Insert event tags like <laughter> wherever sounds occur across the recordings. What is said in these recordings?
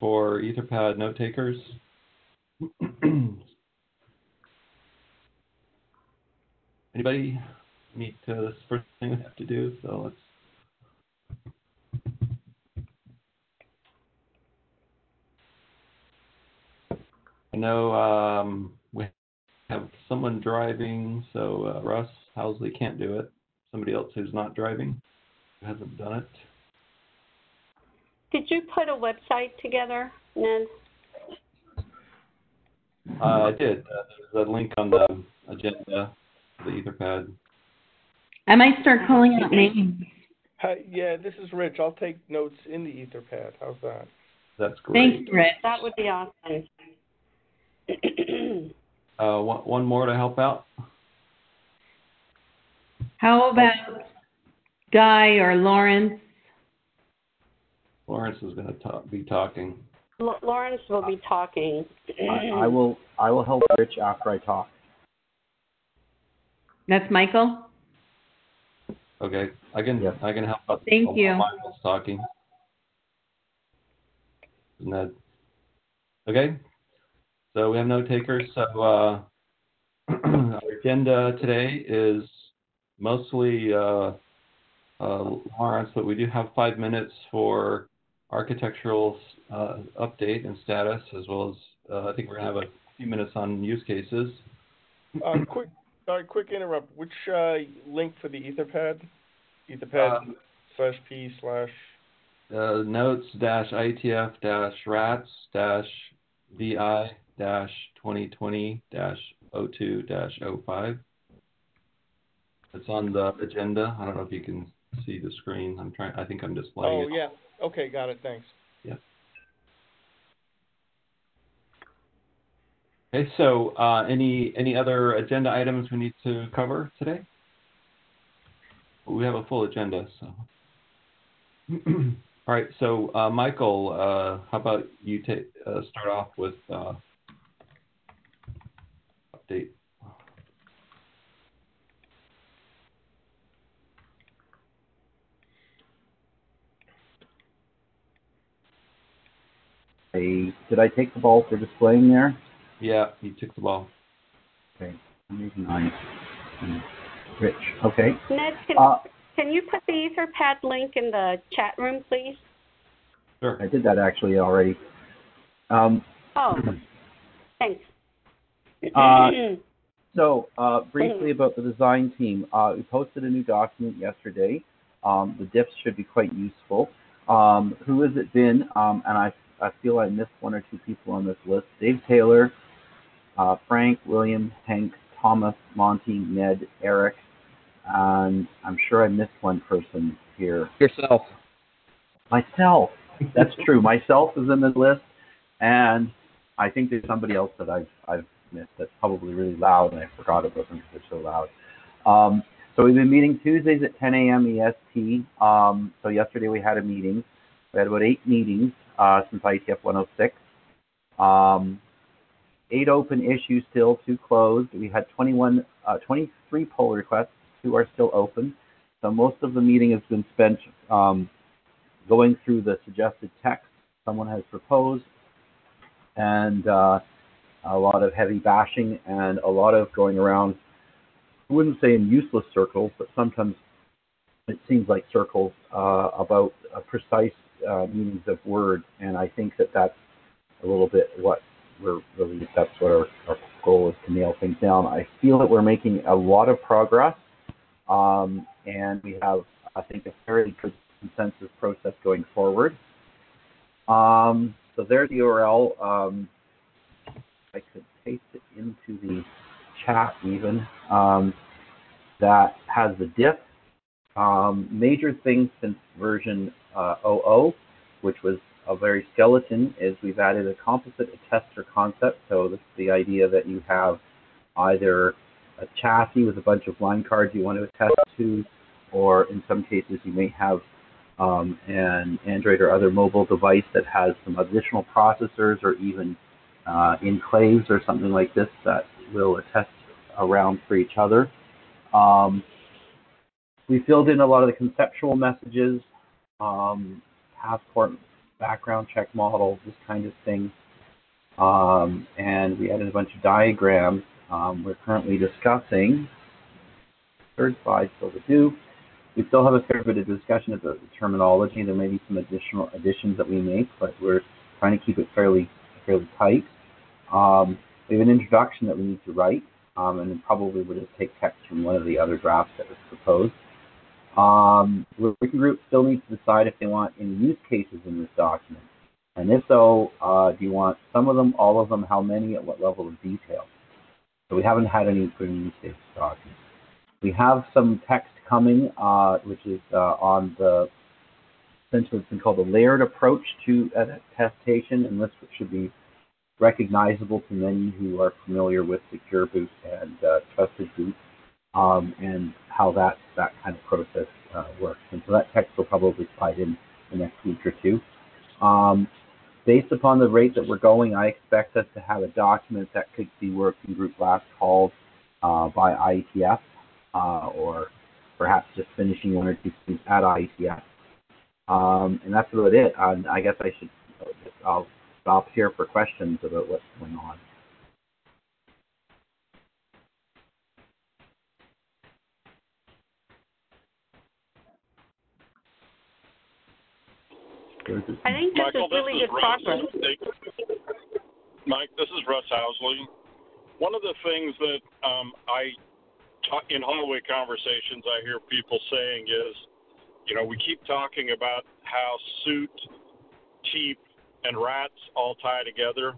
for Etherpad note takers? <clears throat> Anybody? need to this first thing we have to do, so let's. I know um, we have someone driving, so uh, Russ Housley can't do it. Somebody else who's not driving hasn't done it. Did you put a website together, Ned? Uh, I did. Uh, there's a link on the agenda the Etherpad. I might start calling out names. Hi, yeah, this is Rich. I'll take notes in the Etherpad. How's that? That's great. Thanks, Rich. That would be awesome. Uh, one, one more to help out. How about Guy or Lawrence? Lawrence is going to talk, be talking. L- Lawrence will be talking. I, I will I will help Rich after I talk. That's Michael? Okay, I can Yes. I can help out. Thank you. Michael's talking. Ned. Okay, so we have no takers. So uh, <clears throat> our agenda today is mostly uh, uh, Lawrence, but we do have five minutes for architectural uh, update and status, as well as uh, I think we're gonna have a few minutes on use cases. Uh, quick, sorry, quick interrupt. Which uh, link for the Etherpad? Etherpad Um, slash p slash. uh, notes dash IETF dash rats dash VI dash 2020 dash 02 dash 05. It's on the agenda. I don't know if you can see the screen. I'm trying. I think I'm displaying Oh it. yeah. Okay, got it. Thanks. Yeah. Okay. So, uh, any any other agenda items we need to cover today? We have a full agenda, so. <clears throat> All right. So, uh, Michael, uh, how about you ta- uh, start off with uh, update? I, did I take the ball for displaying there? Yeah, you took the ball. Okay. I'm using I. and Rich. Okay. Ned, can, Uh, can you put the Etherpad link in the chat room, please? Sure. I did that actually already. Um, Oh, thanks. Uh, <clears throat> So, uh, briefly about the design team. Uh, we posted a new document yesterday. Um, the diffs should be quite useful. Um, who has it been? Um, and I, I feel I missed one or two people on this list. Dave Thaler, uh, Frank, William, Henk, Thomas, Monty, Ned, Eric, and I'm sure I missed one person here. Yourself. Myself. That's <laughs> true. Myself is in the list, and I think there's somebody else that I've I've missed that's probably really loud, and I forgot about them because they're so loud. Um, so we've been meeting Tuesdays at 10 a.m. EST. Um, so yesterday we had a meeting. We had about eight meetings uh, since IETF 106. Um, eight open issues still, two closed. We had 21, uh, 23 pull requests. Two are still open. So most of the meeting has been spent um, going through the suggested text someone has proposed, and uh, a lot of heavy bashing and a lot of going around. I wouldn't say in useless circles, but sometimes it seems like circles uh, about uh, precise uh, meanings of words, and I think that that's a little bit what we're really that's what our, our goal is to nail things down. I feel that we're making a lot of progress, um, and we have I think a fairly good consensus process going forward. Um, so there's the URL. Um, I could paste it into the chat even. Um, that has the diff. Um, major things since version 00, which was a very skeleton, is we've added a composite attester concept. So this is the idea that you have either a chassis with a bunch of line cards you want to attest to, or in some cases you may have um, an Android or other mobile device that has some additional processors or even uh, enclaves or something like this that will attest around for each other. Um, we filled in a lot of the conceptual messages. Um, passport background check model, this kind of thing. Um, and we added a bunch of diagrams. Um, we're currently discussing third slide still to do. We still have a fair bit of discussion of the terminology. There may be some additional additions that we make, but we're trying to keep it fairly fairly tight. Um, we have an introduction that we need to write, um, and probably we'll just take text from one of the other drafts that was proposed. Um, the working group still needs to decide if they want any use cases in this document. And if so, uh, do you want some of them, all of them, how many, at what level of detail? So we haven't had any in use case document. We have some text coming, uh, which is uh, on the essentially it's been called a layered approach to attestation, and this should be recognizable to many who are familiar with Secure Boot and uh, Trusted Boot, um, and how that that kind of process uh, works. And so that text will probably slide in the next week or two. Um, based upon the rate that we're going, I expect us to have a document that could be working group last called uh, by IETF, uh, or perhaps just finishing one or two things at IETF. Um, and that's about it. I guess I should I'll stop here for questions about what's going on. I think this Michael, is really this is good Russ. progress. Mike, this is Russ Housley. One of the things that um, I, ta- in hallway conversations, I hear people saying is, you know, we keep talking about how suit, TEEP, and rats all tie together.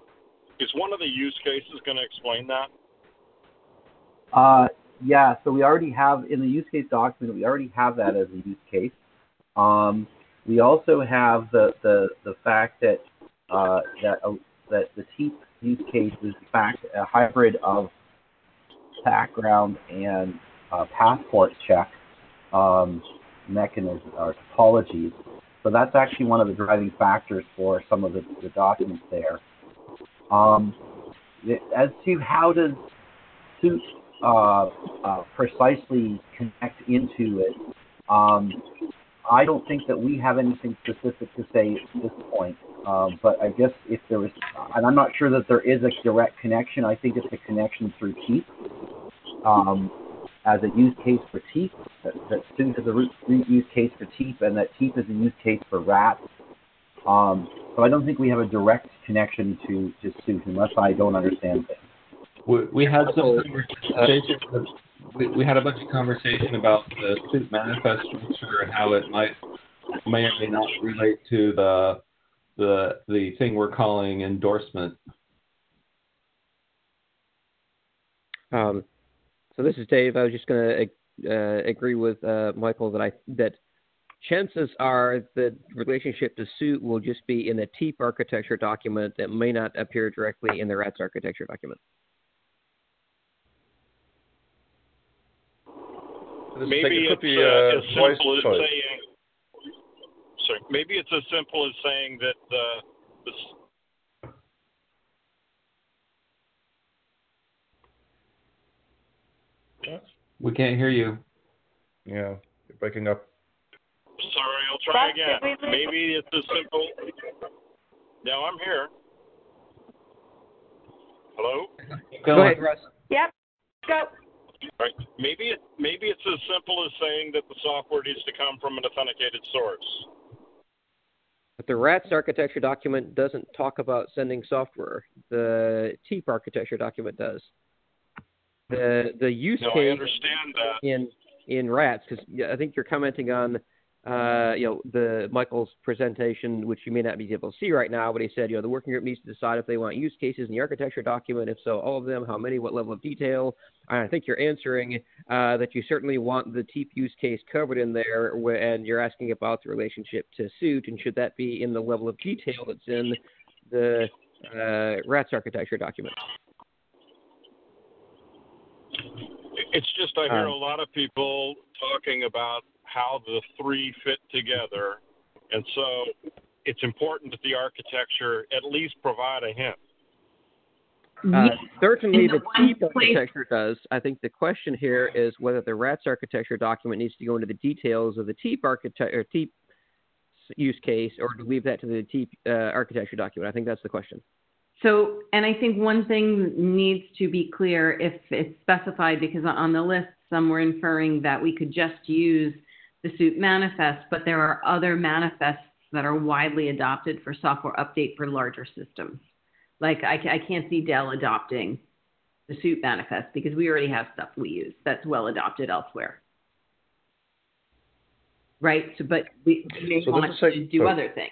Is one of the use cases going to explain that? Uh, yeah, so we already have in the use case document, we already have that as a use case. Um, we also have the, the, the fact that uh, that uh, that the TEEP use case is in fact a hybrid of background and uh, passport check um, or topologies. So that's actually one of the driving factors for some of the, the documents there. Um, as to how does suit uh, uh, precisely connect into it, um, I don't think that we have anything specific to say at this point. Um, but I guess if there is, and I'm not sure that there is a direct connection. I think it's a connection through TEEP um, as a use case for TEEP. That, that suit is a root, root use case for TEEP, and that TEEP is a use case for rats. Um, so I don't think we have a direct connection to to suit, unless I don't understand things. We, we had some conversation. We, we had a bunch of conversation about the suit manifest structure and how it might may or may not relate to the the the thing we're calling endorsement. Um, so this is Dave. I was just going to uh, agree with uh, Michael that I that chances are the relationship to suit will just be in the TEEP architecture document that may not appear directly in the RATS architecture document. Maybe it's the, uh, uh, as simple as choice. saying. Sorry, maybe it's as simple as saying that the, the We can't hear you. Yeah, you're breaking up. Sorry, I'll try Russ, again. did we lose- Maybe it's as simple. No, I'm here. Hello. Go ahead, Russ. Yep, go. Right. Maybe it, maybe it's as simple as saying that the software needs to come from an authenticated source. But the RATS architecture document doesn't talk about sending software. The TEEP architecture document does. The the use No, I case understand that. in in rats because I think you're commenting on uh, you know the Michael's presentation, which you may not be able to see right now, but he said you know the working group needs to decide if they want use cases in the architecture document. If so, all of them, how many, what level of detail. And I think you're answering uh, that you certainly want the TEEP use case covered in there, and you're asking about the relationship to suit, and should that be in the level of detail that's in the uh, rats architecture document. It's just I hear Um, a lot of people talking about how the three fit together, and so it's important that the architecture at least provide a hint. Uh, certainly, the the one architecture does. I think the question here is whether the RATS architecture document needs to go into the details of the TEEP architecture, or TEEP use case, or to leave that to the T, uh, architecture document? I think that's the question. So, and I think one thing needs to be clear if it's specified, because on the list, some were inferring that we could just use the suit manifest, but there are other manifests that are widely adopted for software update for larger systems. Like I, I can't see Dell adopting the suit manifest because we already have stuff we use that's well adopted elsewhere. Right? So, but we, we may So want to do other things.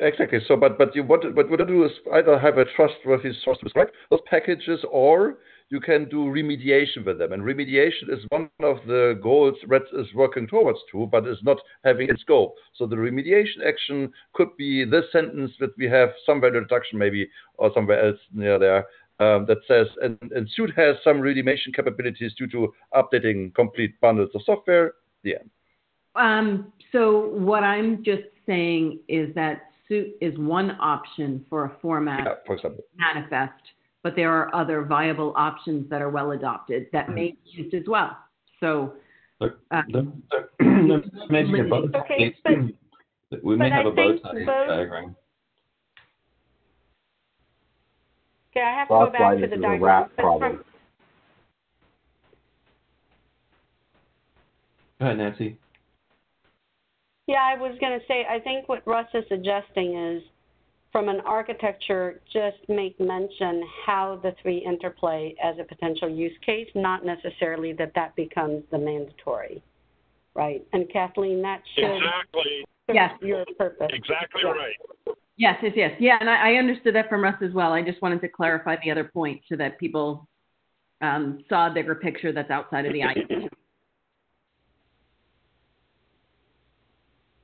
Exactly. So, but but you what what what you do is either have a trustworthy source to describe those packages, or you can do remediation with them. And remediation is one of the goals Red is working towards to, but is not having in scope. So the remediation action could be this sentence that we have somewhere in the introduction, maybe, or somewhere else near there. Um, that says, and, and SUIT has some remediation capabilities due to updating complete bundles of software. The end. Um, so what I'm just saying is that suit is one option for a format Yeah, for example. manifest, but there are other viable options that are well adopted that may be used as well. So, There, uh, a bow Okay, but- <clears throat> we may have I a bow think tie both- diagram. Okay, I have to go back to the a diagram. problem. from- Go ahead, Nancy. Yeah, I was going to say, I think what Russ is suggesting is from an architecture, just make mention how the three interplay as a potential use case, not necessarily that that becomes the mandatory, right? And Kathleen, that should Exactly, serve Yes. your purpose. exactly Yeah. right. yes, yes, yes. Yeah, and I, I understood that from Russ as well. I just wanted to clarify the other point so that people um, saw a bigger picture that's outside of the eye.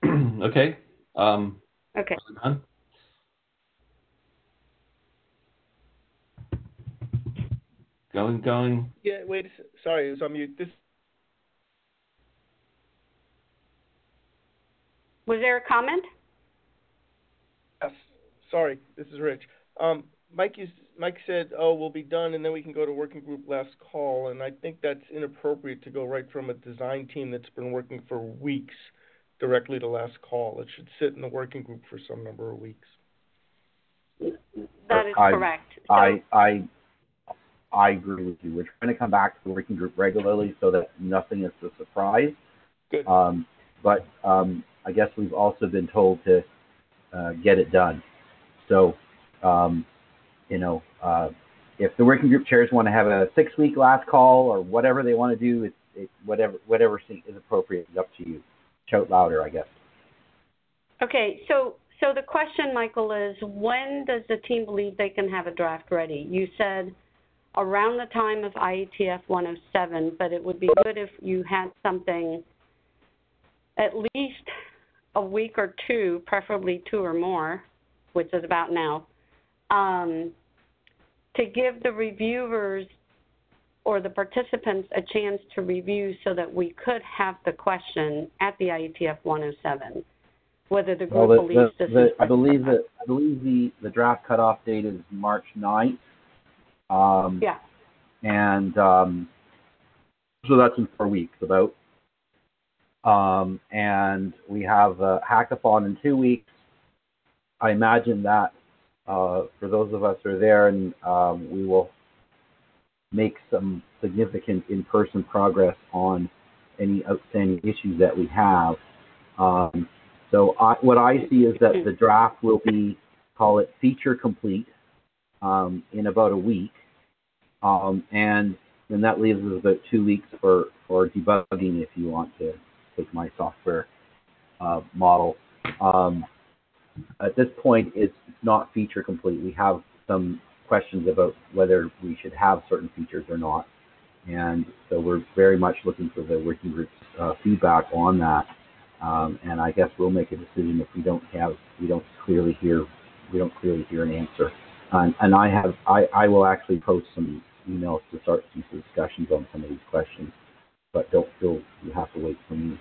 <clears throat> okay. Um, Okay. are we done? Going, going. Yeah, wait. Sorry, it was on mute. This Was there a comment? Yes. Sorry, this is Rich. Um, Mike is, Mike said, "Oh, we'll be done, and then we can go to working group last call." And I think that's inappropriate to go right from a design team that's been working for weeks directly to last call. It should sit in the working group for some number of weeks. That is I- correct. So- I, I, I agree with you. We're trying to come back to the working group regularly so that nothing is a surprise. Good. Um, but um, I guess we've also been told to uh, get it done. So, um, you know, uh, if the working group chairs want to have a six-week last call or whatever they want to do, it's it, whatever whatever is appropriate is up to you. Shout louder, I guess. Okay, so so the question, Michael, is when does the team believe they can have a draft ready? You said around the time of IETF 107, but it would be good if you had something at least a week or two, preferably two or more, which is about now, um, to give the reviewers or the participants a chance to review so that we could have the question at the IETF 107 whether the Well, group the, believes the, this the, is. I believe that I believe the, the draft cutoff date is March 9th. Um, Yeah, and um, so that's in four weeks about. Um, and we have a hackathon in two weeks. I imagine that uh, for those of us who are there, and um, we will make some significant in-person progress on any outstanding issues that we have. Um, so I, what I see is that the draft will be, call it feature complete, um, in about a week. Um, and then that leaves us about two weeks for, for debugging if you want to take my software uh, model. Um, at this point, it's not feature complete. We have some questions about whether we should have certain features or not. And so we're very much looking for the working group's uh, feedback on that. Um, and I guess we'll make a decision if we don't have, we don't clearly hear, we don't clearly hear an answer. And, and I have, I, I will actually post some emails to start some discussions on some of these questions, but don't feel you have to wait for me.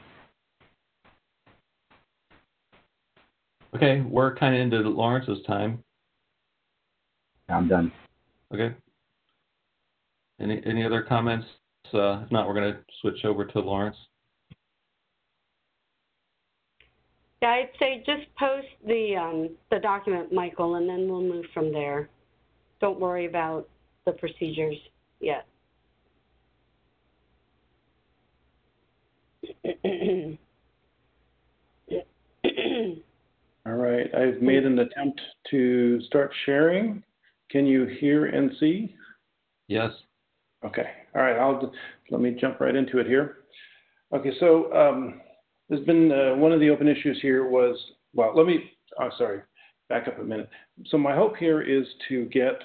Okay, we're kind of into Lawrence's time. I'm done. Okay. Any any other comments? Uh, if not, we're going to switch over to Lawrence. Yeah, I'd say just post the, um, the document, Michael, and then we'll move from there. Don't worry about the procedures yet. <clears throat> All right, I've made an attempt to start sharing. Can you hear and see? Yes. Okay, all right, I'll, let me jump right into it here. Okay, so um, there's been, uh, one of the open issues here was, well, let me, oh, sorry, back up a minute. So my hope here is to get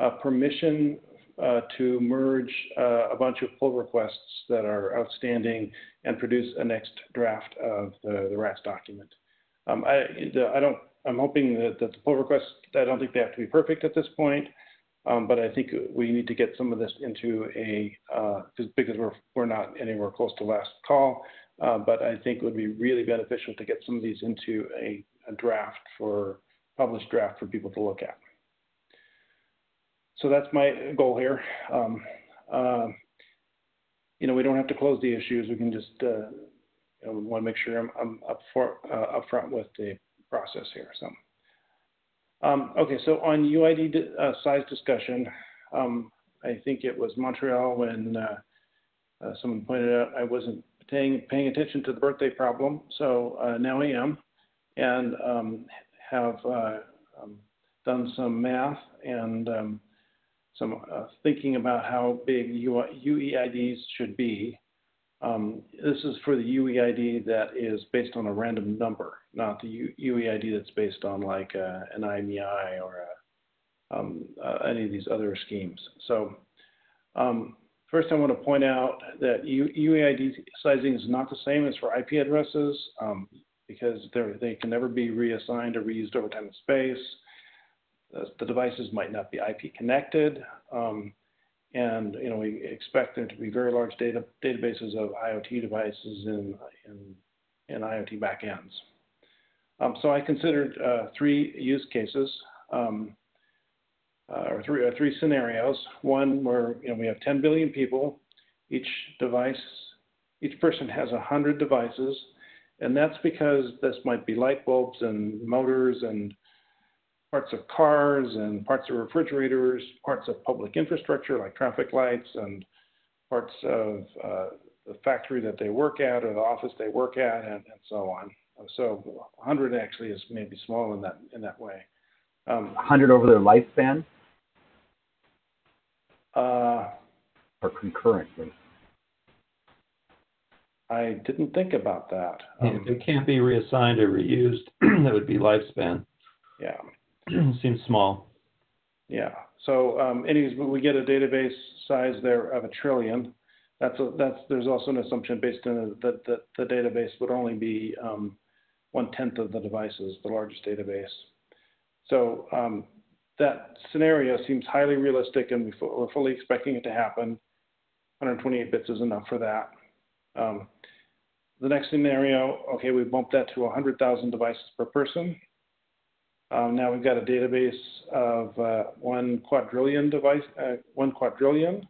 uh, permission uh, to merge uh, a bunch of pull requests that are outstanding and produce a next draft of the, the RAS document. Um, I, the, I don't, I'm hoping that, that the pull requests, I don't think they have to be perfect at this point, um, but I think we need to get some of this into a, uh, because we're, we're not anywhere close to last call, but I think it would be really beneficial to get some of these into a, a draft for, published draft for people to look at. So that's my goal here. Um, uh, you know, we don't have to close the issues. We can just, uh, you know, want to make sure I'm, I'm up for, uh, upfront with the process here. So, um, okay, so on UEID uh, size discussion, um, I think it was Montreal when uh, uh, someone pointed out I wasn't paying paying attention to the birthday problem. So uh, now I am, and um, have uh, um, done some math and um, some uh, thinking about how big UEIDs should be. Um, this is for the UEID that is based on a random number, not the UEID that's based on like uh, an IMEI or a, um, uh, any of these other schemes. So um, first I want to point out that U UEID sizing is not the same as for IP addresses um, because they can never be reassigned or reused over time and space. The devices might not be IP connected. Um, and you know we expect there to be very large data databases of IoT devices in in, in IoT backends. Um, so I considered uh, three use cases, um, or three or three scenarios. One where you know we have 10 billion people, each device, each person has 100 devices, and that's because this might be light bulbs and motors and parts of cars and parts of refrigerators, parts of public infrastructure like traffic lights and parts of uh, the factory that they work at or the office they work at and, and so on. So 100 actually is maybe small in that in that way. Um, 100 over their lifespan? Uh, or concurrently? I didn't think about that. Um, if it can't be reassigned or reused, <clears throat> that would be lifespan. Yeah. <clears throat> Seems small. Yeah. So, um, anyways, we get a database size there of a trillion. That's a, that's there's also an assumption based on that the, the, database would only be um, one tenth of the devices, the largest database. So um, that scenario seems highly realistic, and we're fully expecting it to happen. 128 bits is enough for that. Um, the next scenario, okay, we bump that to 100,000 devices per person. Um, now we've got a database of uh, one quadrillion device, uh, one quadrillion,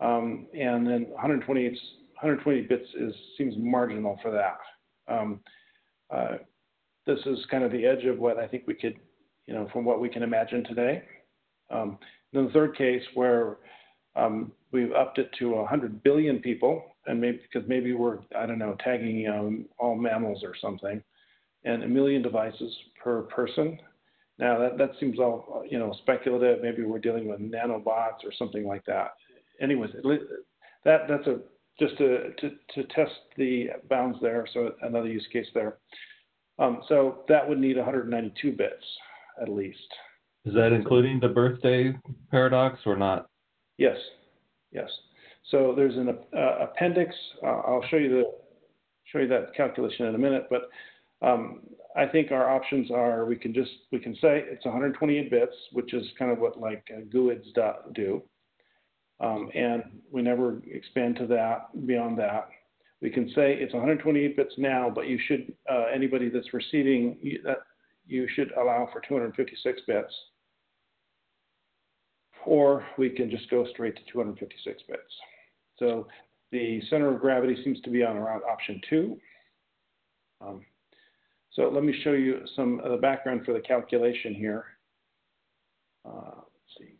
um, and then 128, 120 bits is seems marginal for that. Uh, this is kind of the edge of what I think we could, you know, from what we can imagine today. Um, then the third case where um, we've upped it to 100 billion people, and maybe because maybe we're I don't know tagging um, all mammals or something and a million devices per person. Now that, that seems all you know speculative. Maybe we're dealing with nanobots or something like that. Anyways, that that's a just to, to, to test the bounds there. So another use case there. Um, so that would need 192 bits at least. Is that including the birthday paradox or not? Yes, yes. So there's an uh, appendix. Uh, I'll show you the show you that calculation in a minute, but um, I think our options are we can just we can say it's 128 bits, which is kind of what like uh, GUIDs do, um, and we never expand to that beyond that. We can say it's 128 bits now, but you should uh, anybody that's receiving that you should allow for 256 bits, or we can just go straight to 256 bits. So the center of gravity seems to be on around option two. Um, So let me show you some of the background for the calculation here. Uh, see.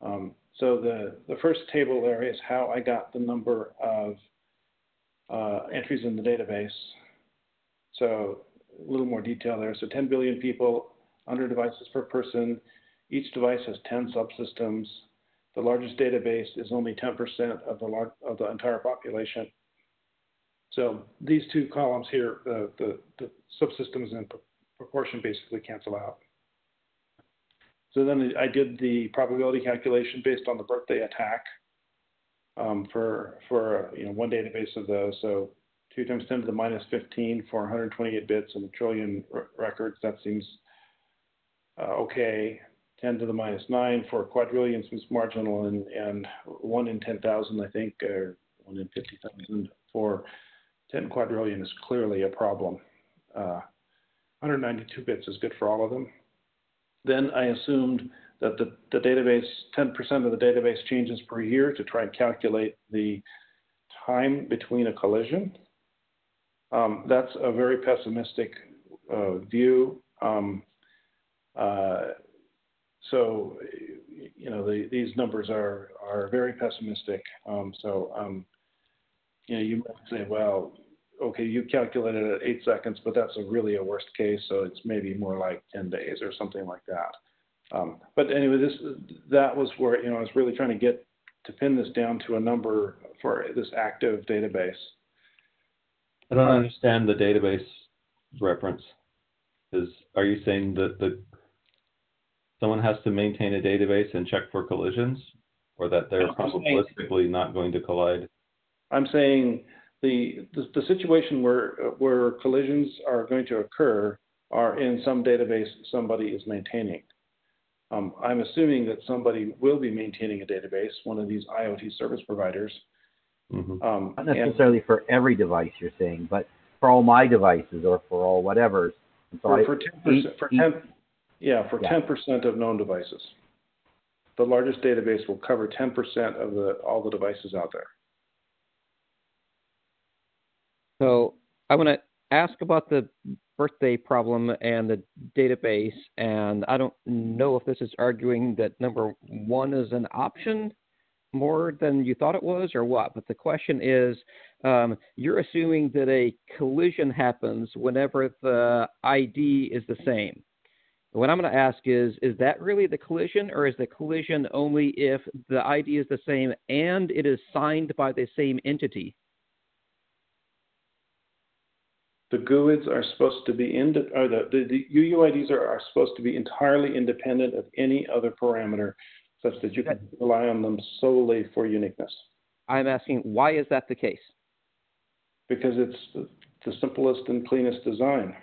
Um, so the, the first table there is how I got the number of uh, entries in the database. So a little more detail there. So 10 billion people, 100 devices per person. Each device has 10 subsystems. The largest database is only 10% of the, lar- of the entire population. So these two columns here, the, the, the subsystems in proportion basically cancel out. So then I did the probability calculation based on the birthday attack um, for for you know one database of those. So two times 10 to the minus 15 for 128 bits and a trillion records. That seems uh, okay. 10 to the minus 9 for quadrillion seems marginal, and, and 1 in 10,000, I think, or 1 in 50,000 for 10 quadrillion is clearly a problem. Uh, 192 bits is good for all of them. Then I assumed that the, the database, 10% of the database changes per year to try and calculate the time between a collision. Um, that's a very pessimistic uh, view. Um, uh, so, you know, the, these numbers are, are very pessimistic. Um, so, um, you know, you might say, well, okay, you calculated it at eight seconds, but that's a really a worst case, so it's maybe more like 10 days or something like that. Um, but anyway, this that was where you know I was really trying to get to pin this down to a number for this active database. I don't understand the database reference. Is are you saying that the someone has to maintain a database and check for collisions, or that they're probabilistically not going to collide? I'm saying the, the, the situation where, where collisions are going to occur are in some database somebody is maintaining. Um, I'm assuming that somebody will be maintaining a database, one of these IoT service providers. Mm-hmm. Um, Not necessarily for every device you're saying, but for all my devices or for all whatever's. So for, for 10%, for 10, yeah, for yeah. 10% of known devices. The largest database will cover 10% of the, all the devices out there. So I want to ask about the birthday problem and the database, and I don't know if this is arguing that number one is an option more than you thought it was or what. But the question is um, you're assuming that a collision happens whenever the ID is the same. What I'm going to ask is, is that really the collision, or is the collision only if the ID is the same and it is signed by the same entity? the GUIDs are supposed to be in, or the, the, the UUIDs are, are supposed to be entirely independent of any other parameter such that you can rely on them solely for uniqueness. I'm asking why is that the case? Because it's the, the simplest and cleanest design.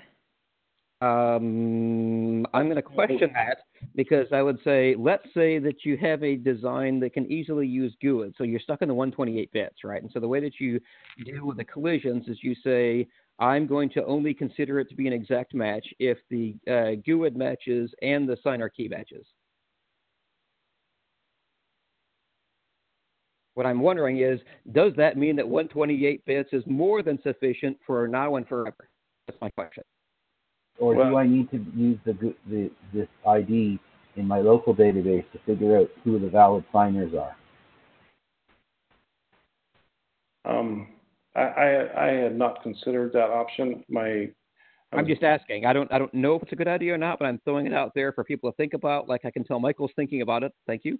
Um, I'm going to question that because I would say, let's say that you have a design that can easily use GUID. So you're stuck in the 128 bits, right? And so the way that you deal with the collisions is you say, I'm going to only consider it to be an exact match if the uh, GUID matches and the signer key matches. What I'm wondering is, does that mean that 128 bits is more than sufficient for now and forever? That's my question. Or well, do I need to use the, the this ID in my local database to figure out who the valid signers are? Um, I, I, I had not considered that option. My I'm just asking. I don't I don't know if it's a good idea or not, but I'm throwing it out there for people to think about. Like I can tell Michael's thinking about it. Thank you.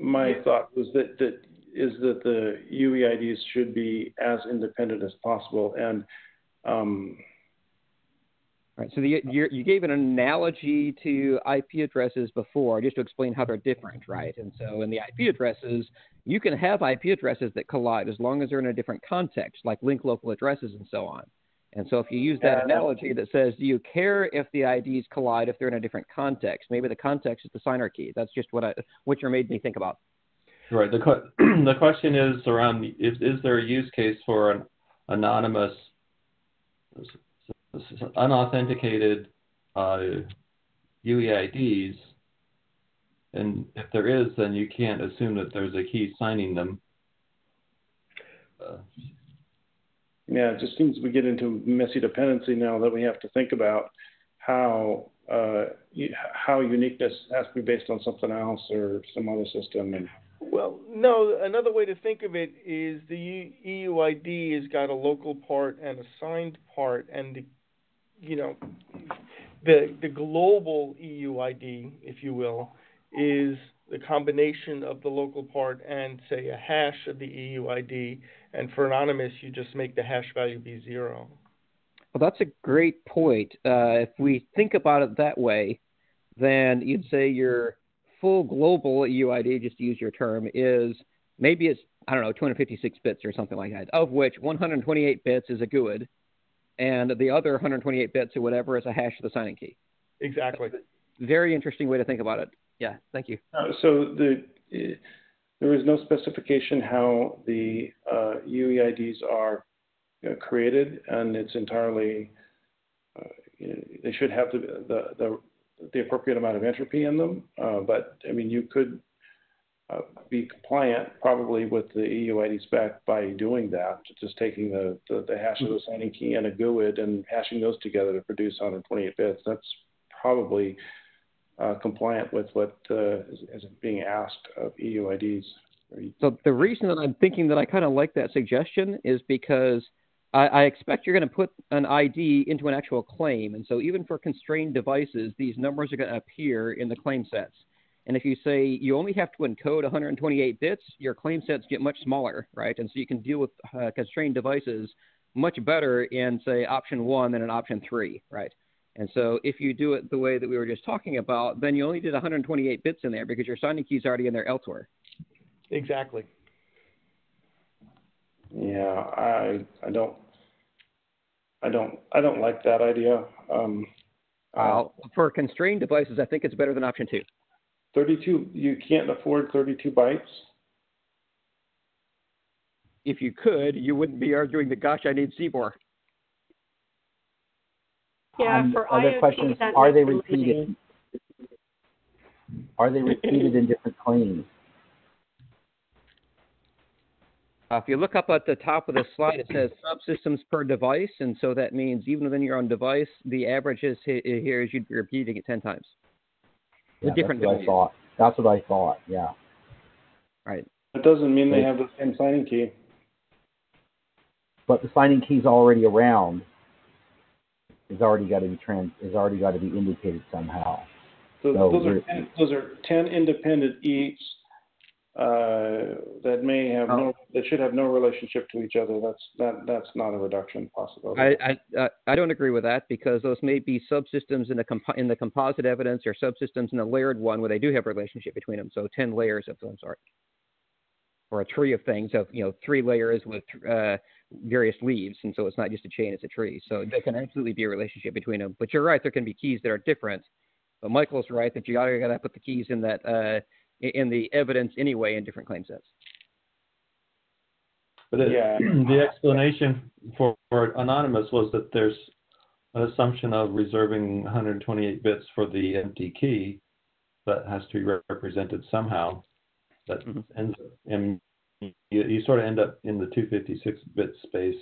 My thought was that that is that the UEIDs should be as independent as possible, and um, Right. So the, you gave an analogy to IP addresses before, just to explain how they're different, right? And so in the IP addresses, you can have IP addresses that collide as long as they're in a different context, like link local addresses and so on. And so if you use that analogy that says, do you care if the IDs collide if they're in a different context? Maybe the context is the signer key. That's just what I, what you made me think about. Right. The <clears throat> the question is around is is there a use case for an anonymous unauthenticated uh, UEIDs, and if there is, then you can't assume that there's a key signing them. Uh, yeah, it just seems we get into messy dependency now that we have to think about how uh, how uniqueness has to be based on something else or some other system. And well, no, another way to think of it is the EUID has got a local part and a signed part, and the, you know, the the global EUID, if you will, is the combination of the local part and say a hash of the EUID. And for anonymous, you just make the hash value be zero. Well, that's a great point. Uh, if we think about it that way, then you'd say your full global UID, just to use your term, is maybe it's I don't know 256 bits or something like that, of which 128 bits is a GUID, and the other 128 bits or whatever is a hash of the signing key. Exactly. Very interesting way to think about it. Yeah, thank you. Uh, so the uh, there is no specification how the uh, UEIDs are you know, created, and it's entirely uh, you know, they should have the, the, the the appropriate amount of entropy in them. Uh, but I mean, you could uh, be compliant probably with the EUID spec by doing that, just taking the, the, the hash of the signing key and a GUID and hashing those together to produce 128 bits. That's probably compliant with what uh, is, being asked of EUIDs. So the reason that I'm thinking that I kind of like that suggestion is because I, I expect you're going to put an ID into an actual claim, and so even for constrained devices, these numbers are going to appear in the claim sets. And if you say you only have to encode 128 bits, your claim sets get much smaller, right? And so you can deal with uh, constrained devices much better in, say, option one than in option three, right? And so if you do it the way that we were just talking about, then you only did 128 bits in there because your signing key is already in there elsewhere. Exactly. Yeah, I I don't I don't I don't like that idea. Um, well, for constrained devices, I think it's better than option two. 32, you can't afford 32 bytes? If you could, you wouldn't be arguing that, gosh, I need CBOR. Yeah, um, for other IoT, questions, are they makes it repeated? Are they repeated in different claims? Uh, if you look up at the top of the slide, it says subsystems per device, and so that means even within your own device, the average is here is you'd be repeating it 10 times. Yeah, different that's what I thought. That's what I thought. Yeah. Right. That doesn't mean they have the same signing key. But the signing key's already around. Is already got to be trans. Is already got to be indicated somehow. So, so those are ten, those are ten independent each uh, that may have oh. no that should have no relationship to each other. That's that that's not a reduction possibility. I I, I don't agree with that because those may be subsystems in the comp- in the composite evidence or subsystems in the layered one where they do have a relationship between them. So ten layers of some sort, or a tree of things of you know three layers with uh, various leaves, and so it's not just a chain; it's a tree. So there can absolutely be a relationship between them. But you're right; there can be keys that are different. But Michael's right that you got to put the keys in that. Uh, in the evidence anyway in different claim sets. But it, yeah. <clears throat> the explanation for, for anonymous was that there's an assumption of reserving 128 bits for the empty key that has to be represented somehow. That mm-hmm. ends and you, you sort of end up in the 256 bit space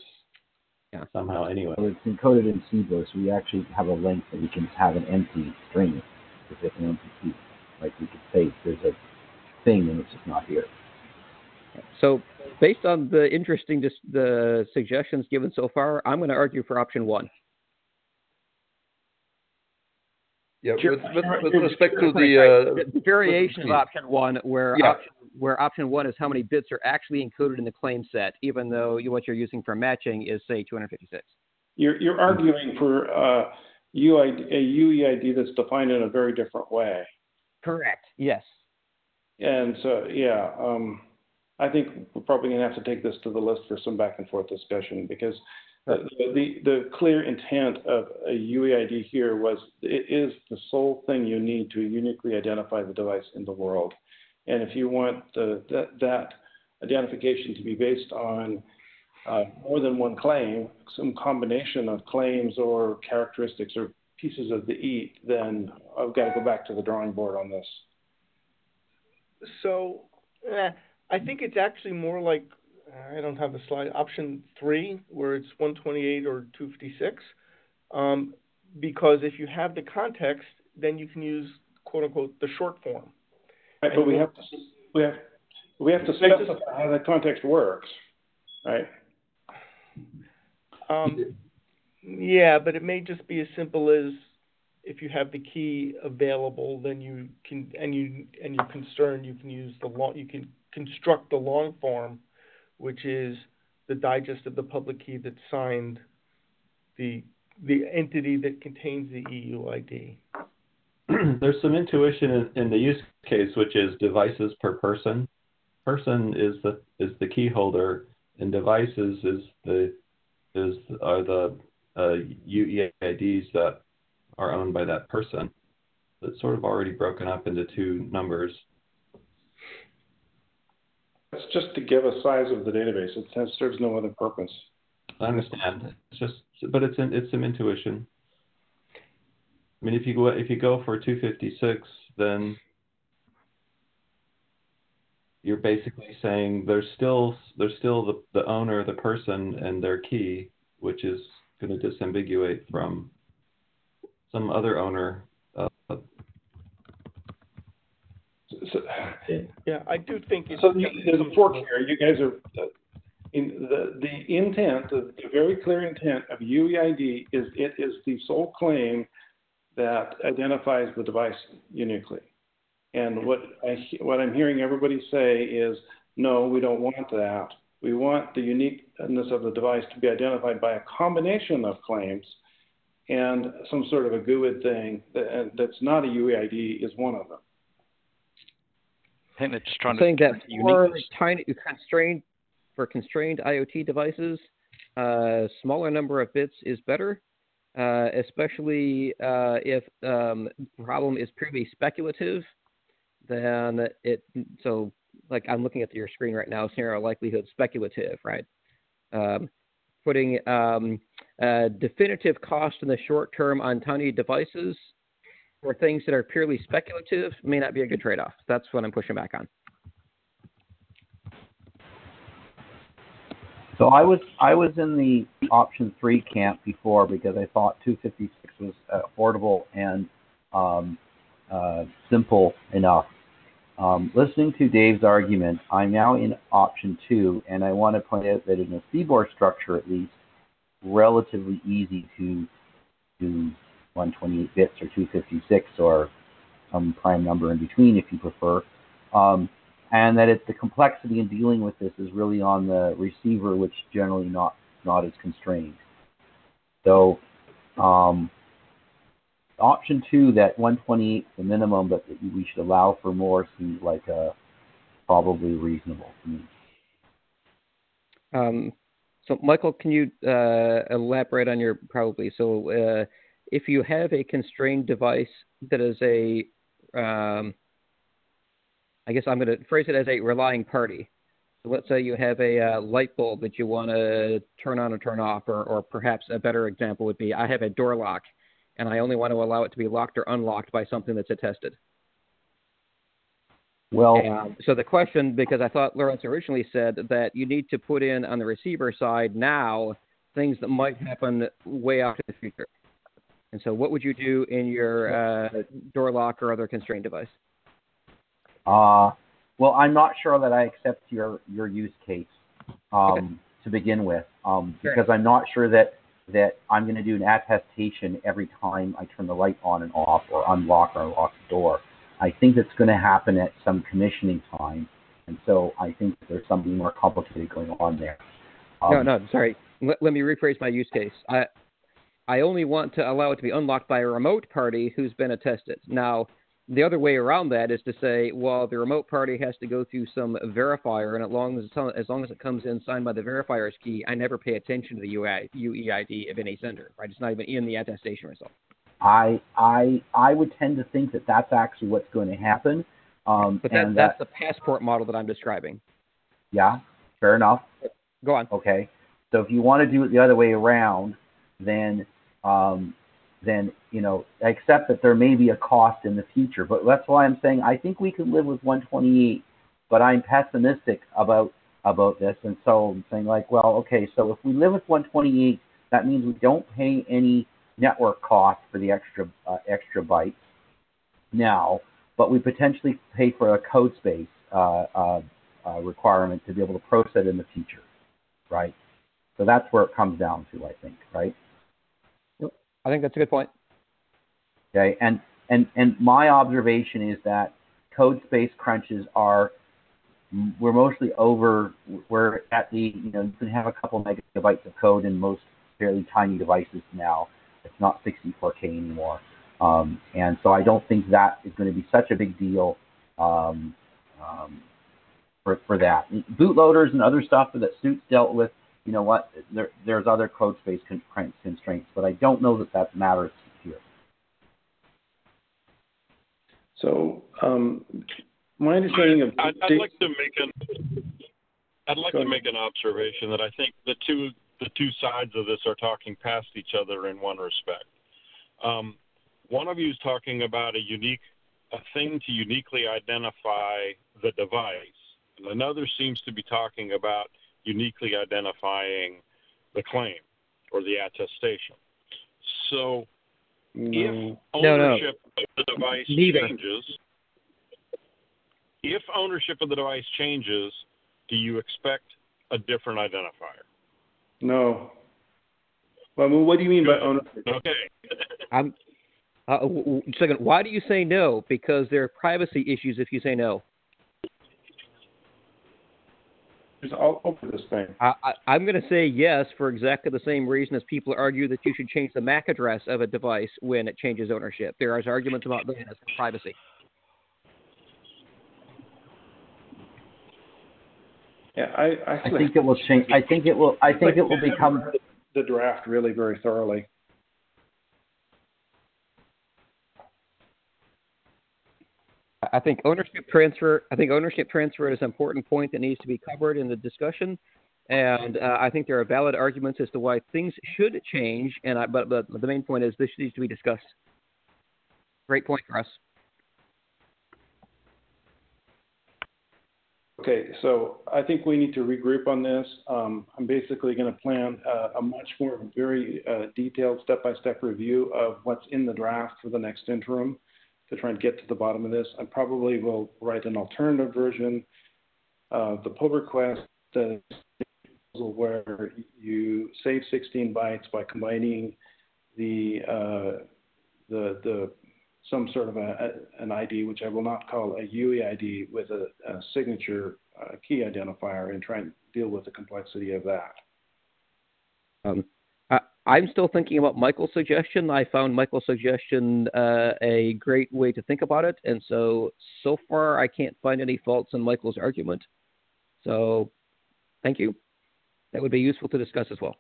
yeah. somehow anyway. So it's encoded in CBOR, so we actually have a length that we can have an empty string with an empty key. Like we could say there's a thing and it's just not here. So, based on the interesting dis- the suggestions given so far, I'm going to argue for option one. Yeah, with, with, with respect to the, uh, the variation of option one, where yeah. option, where option one is how many bits are actually encoded in the claim set, even though you, what you're using for matching is say 256. You're you're arguing for uh, UID, a UEID that's defined in a very different way. Correct. Yes. And so, yeah, um, I think we're probably going to have to take this to the list for some back and forth discussion because the, the, the clear intent of a UEID here was it is the sole thing you need to uniquely identify the device in the world. And if you want the, that, that identification to be based on uh, more than one claim, some combination of claims or characteristics or pieces of the EAT, then I've got to go back to the drawing board on this so eh, I think it's actually more like I don't have the slide, option three, where it's one twenty-eight or two fifty-six. Um, because if you have the context, then you can use quote unquote the short form. Right, but we have to, we have, we have to specify how the context works, right? Um, yeah, but it may just be as simple as if you have the key available, then you can, and you, and you're concerned, you can use the long, you can construct the long form, which is the digest of the public key that signed the, the entity that contains the EUID. <clears throat> There's some intuition in, in the use case, which is devices per person. Person is the is the key holder, and devices is the is are the uh, UEIDs that are owned by that person. It's sort of already broken up into two numbers. It's just to give a size of the database. It has- serves no other purpose. I understand. It's just, but it's in, it's some intuition. I mean, if you go if you go for 256, then you're basically saying there's still there's still the the owner, the person, and their key, which is going to disambiguate from some other owner. Uh, So, Yeah, I do think it's. so you- there's a fork here. You guys are, uh, in the, the intent, the the very clear intent of UEID is it is the sole claim that identifies the device uniquely. And what I what I'm hearing everybody say is, no, we don't want that. We want the uniqueness of the device to be identified by a combination of claims and some sort of a GUID thing that, that's not a UEID is one of them. I think they're just trying saying to Think that for tiny constrained for constrained IoT devices, uh, smaller number of bits is better, uh, especially uh, if um, the problem is purely speculative. Then it so like I'm looking at your screen right now, scenario likelihood speculative, right? Um, putting um, definitive cost in the short term on tiny devices or things that are purely speculative may not be a good trade-off. That's what I'm pushing back on. So I was I was in the option three camp before because I thought 256 was affordable and um, uh, simple enough. Um, listening to Dave's argument, I'm now in option two, and I want to point out that in a CBOR structure, at least, relatively easy to do 128 bits or 256 or some prime number in between if you prefer. Um, and that the complexity in dealing with this is really on the receiver, which generally not not as constrained. So, um, option two, that 128 is the minimum, but that we should allow for more, seems like a probably reasonable to me. Um, so, Michael, can you uh, elaborate on your probably? So, uh, if you have a constrained device that is a, um, I guess I'm going to phrase it as a relying party. So, let's say you have a uh, light bulb that you want to turn on or turn off, or, or perhaps a better example would be I have a door lock, and I only want to allow it to be locked or unlocked by something that's attested. Well, Um, so the question, because I thought Lawrence originally said that you need to put in on the receiver side now things that might happen way out in the future. And so, what would you do in your uh, door lock or other constrained device? Uh, well, I'm not sure that I accept your, your use case um, Okay. to begin with, um, Fair because I'm not sure that, that I'm going to do an attestation every time I turn the light on and off or unlock or unlock the door. I think it's going to happen at some commissioning time, and so I think there's something more complicated going on there. Um, no, no, sorry. Let, let me rephrase my use case. I I only want to allow it to be unlocked by a remote party who's been attested. Now, the other way around that is to say, well, the remote party has to go through some verifier, and as long as as long as it comes in signed by the verifier's key, I never pay attention to the UI, UEID of any sender. Right? It's not even in the attestation result. I I I would tend to think that that's actually what's going to happen. Um, But that, and that's that, the passport model that I'm describing. yeah, fair enough. Go on. Okay, so if you want to do it the other way around, then um, then you know accept that there may be a cost in the future. But that's why I'm saying I think we can live with 128, but I'm pessimistic about about this, and so I'm saying like, well, okay, so if we live with 128, that means we don't pay any network cost for the extra uh, extra bytes now, but we potentially pay for a code space uh, uh, uh, requirement to be able to process it in the future, right? So that's where it comes down to, I think, right? I think that's a good point. Okay, and and and my observation is that code space crunches are we're mostly over. We're at the you know you can have a couple megabytes of code in most fairly tiny devices now. It's not 64k anymore, um, and so I don't think that is going to be such a big deal um, um, for for that. Bootloaders and other stuff that SUIT's dealt with. You know what? There, there's other code space constraints, but I don't know that that matters here. So, um, my understanding of I'd, I'd like to make an I'd like to make an observation that I think the two the two sides of this are talking past each other in one respect. Um, one of you is talking about a unique a thing to uniquely identify the device, and another seems to be talking about uniquely identifying the claim or the attestation. So if ownership no, no. of the device Neither. changes, if ownership of the device changes, do you expect a different identifier? No. Well, what do you mean by ownership? Okay. <laughs> I'm. Uh, second, why do you say no? Because there are privacy issues if you say no. It's all over this thing. I, I, I'm going to say yes for exactly the same reason as people argue that you should change the MAC address of a device when it changes ownership. There are arguments about that as privacy. Yeah, I, I, I think it will change. I think it will. I think it will become the draft really very thoroughly. I think ownership transfer. I think ownership transfer is an important point that needs to be covered in the discussion, and uh, I think there are valid arguments as to why things should change. And I, but, but the main point is this needs to be discussed. Great point, Russ. Okay, so I think we need to regroup on this. Um, I'm basically going to plan uh, a much more very uh, detailed step-by-step review of what's in the draft for the next interim to try and get to the bottom of this. I probably will write an alternative version of the pull request where you save 16 bytes by combining the uh, the the some sort of a, an ID, which I will not call a UEID, with a, a signature uh, key identifier, and try and deal with the complexity of that. Um, I'm still thinking about Michael's suggestion. I found Michael's suggestion uh, a great way to think about it, and so so far I can't find any faults in Michael's argument. So, thank you. That would be useful to discuss as well.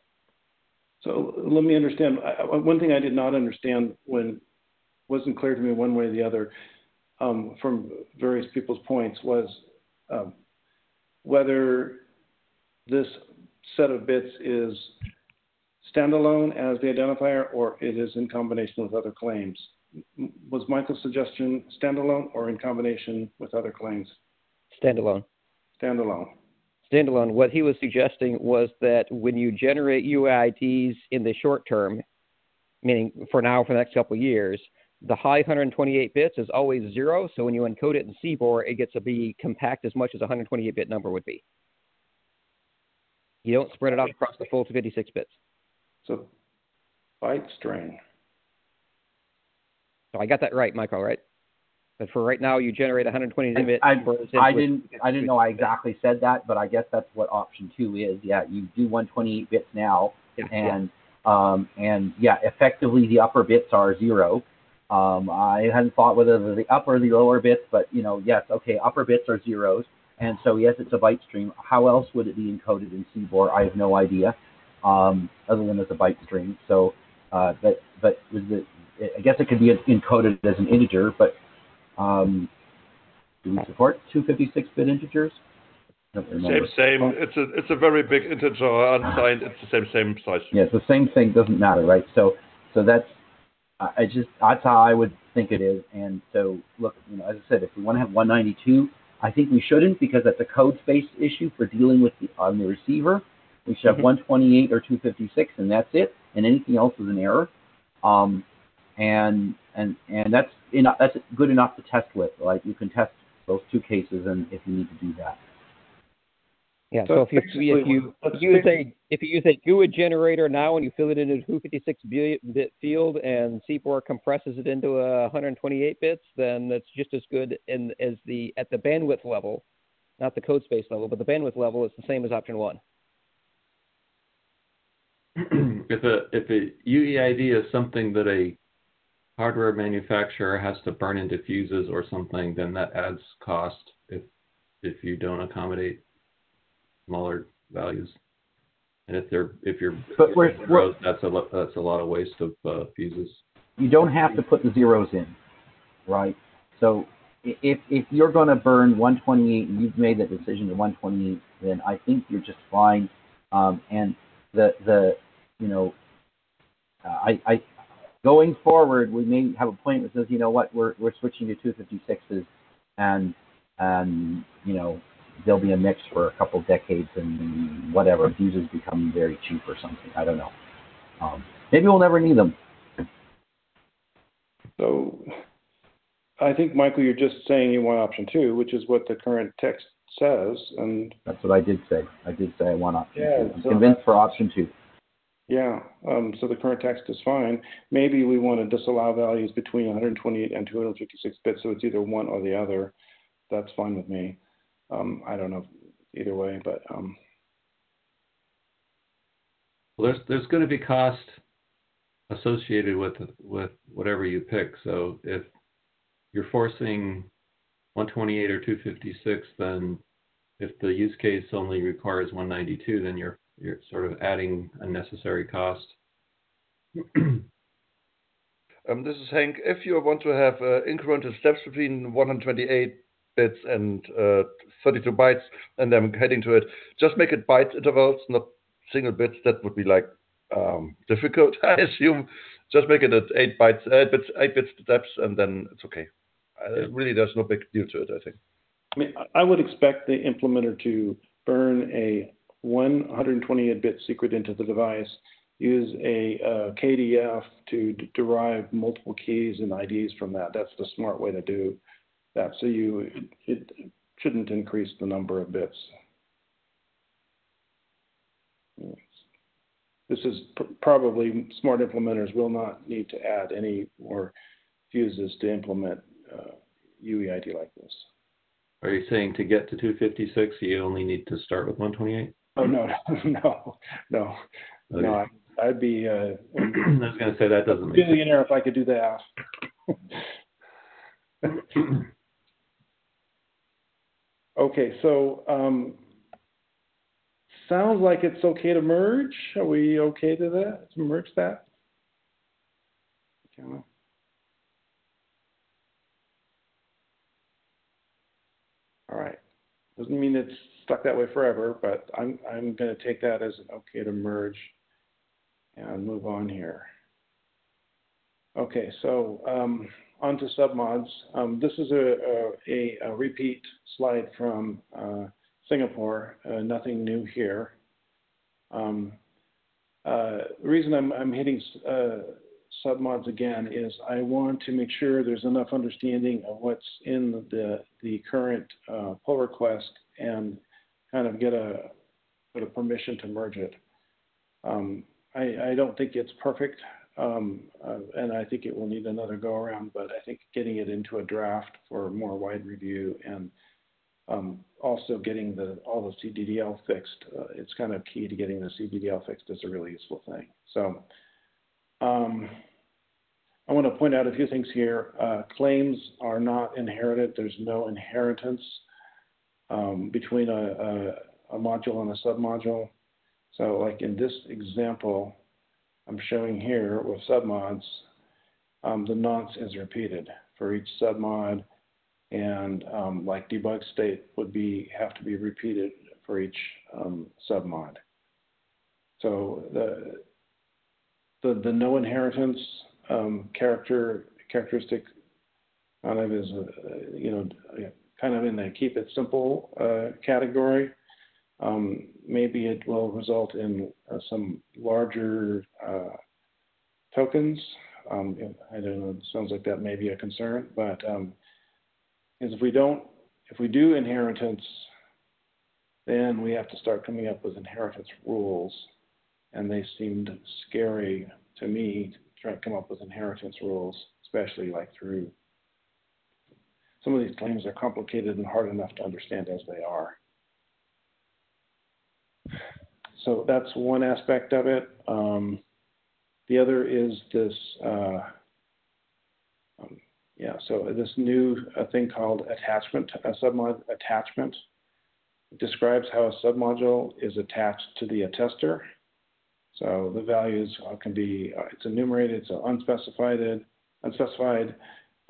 So let me understand. One thing I did not understand when wasn't clear to me one way or the other um, from various people's points was um, whether this set of bits is standalone as the identifier or it is in combination with other claims. Was Michael's suggestion standalone or in combination with other claims? Standalone. Standalone. Standalone. What he was suggesting was that when you generate UIDs in the short term, meaning for now for the next couple of years, the high 128 bits is always zero. So when you encode it in CBOR, it gets to be compact as much as a 128 bit number would be. You don't spread it out across the full 56 bits. So byte string. So I got that right, Michael, right? But for right now, you generate 120 bit. I, I didn't. I didn't know I exactly said that, but I guess that's what option two is. Yeah, you do 128 bits now, yeah, and yeah. um, and yeah, effectively the upper bits are zero. Um, I hadn't thought whether the upper or the lower bits, but you know, yes, okay, upper bits are zeros, and so yes, it's a byte stream. How else would it be encoded in CBOR? I have no idea, um, other than as a byte stream. So, uh, but but the, I guess it could be encoded as an integer, but um, do we support 256-bit integers? Same, same. It's a it's a very big integer unsigned. It's the same same size. Yeah, it's the same thing. Doesn't matter, right? So so that's I just that's how I would think it is. And so look, you know, as I said, if we want to have 192 I think we shouldn't because that's a code space issue for dealing with the, on the receiver. We should have Mhm. 128 or 256, and that's it. And anything else is an error. Um, and and and that's enough, that's good enough to test with. Like you can test those two cases, and if you need to do that. Yeah. So So if you if you use a if you use a GUID generator now and you fill it into a 256 bit field and CBOR compresses it into a 128 bits, then that's just as good in as the at the bandwidth level, not the code space level, but the bandwidth level is the same as option one. <clears throat> if a if a UEID is something that a hardware manufacturer has to burn into fuses or something, then that adds cost if if you don't accommodate smaller values. And if they're if you're, But if we're- you're that's a lo- that's a lot of waste of uh, fuses. you don't have to put the zeros in, right? So if if you're going to burn 128 and you've made that decision to 128, then I think you're just fine. Um, and the the you know, uh, I I going forward we may have a point that says you know what we're we're switching to 256s and and you know there'll be a mix for a couple decades and whatever fuses become very cheap or something. I don't know. Um, maybe we'll never need them. So I think, Michael, you're just saying you want option two, which is what the current text says, and That's what I did say. I did say I want option Yeah, two. I'm so convinced for option two. yeah, um, so the current text is fine. Maybe we want to disallow values between 128 and 256 bits, so it's either one or the other. That's fine with me. Um, I don't know either way, but um, Well, there's there's going to be cost associated with with whatever you pick. So if you're forcing 128 or 256, then if the use case only requires 192, then you're you're sort of adding unnecessary cost. <clears throat> Um, this is Henk. If you want to have uh, incremental steps between 128 bits and uh, 32 bytes, and then heading to it, just make it byte intervals, not single bits. That would be like um, difficult, <laughs> I assume. Just make it at eight bytes, eight bits, eight bits steps, and then it's okay. Uh, really, there's no big deal to it. I think. I mean, I- would expect the implementer to burn a 128-bit secret into the device, use a uh, KDF to derive multiple keys and IDs from that. That's the smart way to do that. So you, it, shouldn't increase the number of bits. This is pr- probably, smart implementers will not need to add any more fuses to implement uh, UEID like this. Are you saying to get to 256, you only need to start with 128? Oh, no, <laughs> no, no, Okay. no, I- I'd be uh, <clears throat> I was going to say that doesn't billionaire if I could do that. <laughs> Okay, so, um, sounds like it's okay to merge. Are we okay to that, to merge that? Okay. All right. Doesn't mean it's stuck that way forever, but I'm, I'm gonna take that as an okay to merge and move on here. Okay, so, um, on to submods. Um, this is a, a, a repeat slide from, uh, Singapore, uh, nothing new here. Um, uh, the reason I'm, I'm hitting, uh, submods again is I want to make sure there's enough understanding of what's in the, the current, uh, pull request and kind of get a, get a permission to merge it. Um, I, I don't think it's perfect, um, uh, and I think it will need another go around, but I think getting it into a draft for more wide review and um, also getting the, all the CDDL fixed, uh, it's kind of key to getting the CDDL fixed is a really useful thing. So um, I want to point out a few things here. Uh, claims are not inherited. There's no inheritance um, between a, a, a module and a submodule. So like in this example, I'm showing here with submods, um, the nonce is repeated for each submod and um, like debug state would be have to be repeated for each um, submod. So the the, the no inheritance um, character characteristic kind of is uh, you know kind of in the keep it simple uh, category. Um, maybe it will result in uh, some larger uh, tokens. Um, I don't know. It sounds like that may be a concern, but um, if we don't, if we do inheritance, then we have to start coming up with inheritance rules, and they seemed scary to me try to come up with inheritance rules, especially like through some of these claims are complicated and hard enough to understand as they are. So that's one aspect of it. Um, the other is this, uh, um, yeah, so this new uh, thing called attachment, a submod attachment. Describes how a submodule is attached to the attester. So the values uh, can be, uh, it's enumerated, it's unspecified, unspecified.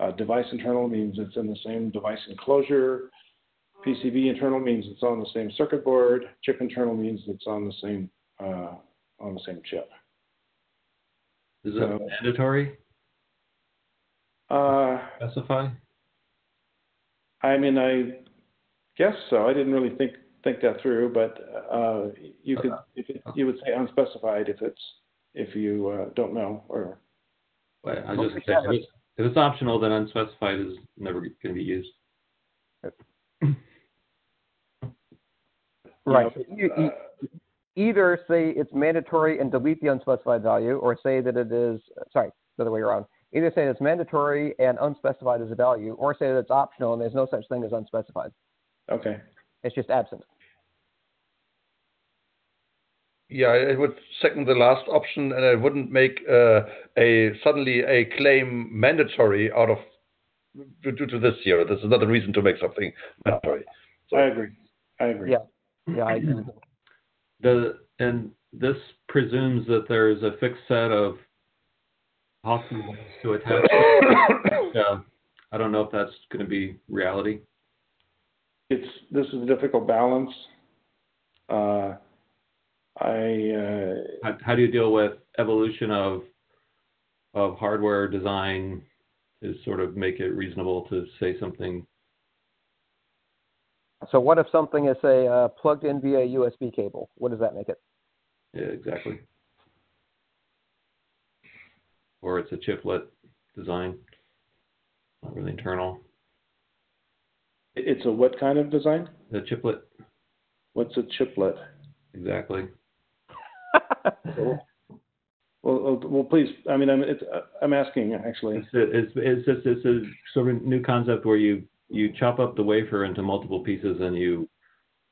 Uh, device internal means it's in the same device enclosure. PCB internal means it's on the same circuit board. Chip internal means it's on the same uh, on the same chip. Is it so, mandatory? Uh, Specify? I mean, I guess so. I didn't really think think that through, but uh, you could if it, you would say unspecified if it's if you uh, don't know or. Well, I just say if it's, if it's optional, then unspecified is never going to be used. Right. You know, either say it's mandatory and delete the unspecified value, or say that it is sorry, the other way around. Either say it's mandatory and unspecified as a value, or say that it's optional and there's no such thing as unspecified. Okay. It's just absent. Yeah, I would second the last option, and I wouldn't make uh, a suddenly a claim mandatory out of due to this year. This is not a reason to make something mandatory. So, I agree. I agree. Yeah. Yeah, I agree. The and this presumes that there is a fixed set of possible ways to attach. <coughs> yeah, I don't know if that's going to be reality. It's this is a difficult balance. Uh, I. Uh, how, how do you deal with evolution of of hardware design to sort of make it reasonable to say something so what if something is say uh, plugged in via USB cable? What does that make it? Yeah, exactly. Or it's a chiplet design, not really internal. It's a what kind of design? A chiplet. What's a chiplet? Exactly. well, well, well, please. I mean, I'm it's, I'm asking actually. It's it's it's just it's a sort of new concept where you you chop up the wafer into multiple pieces and you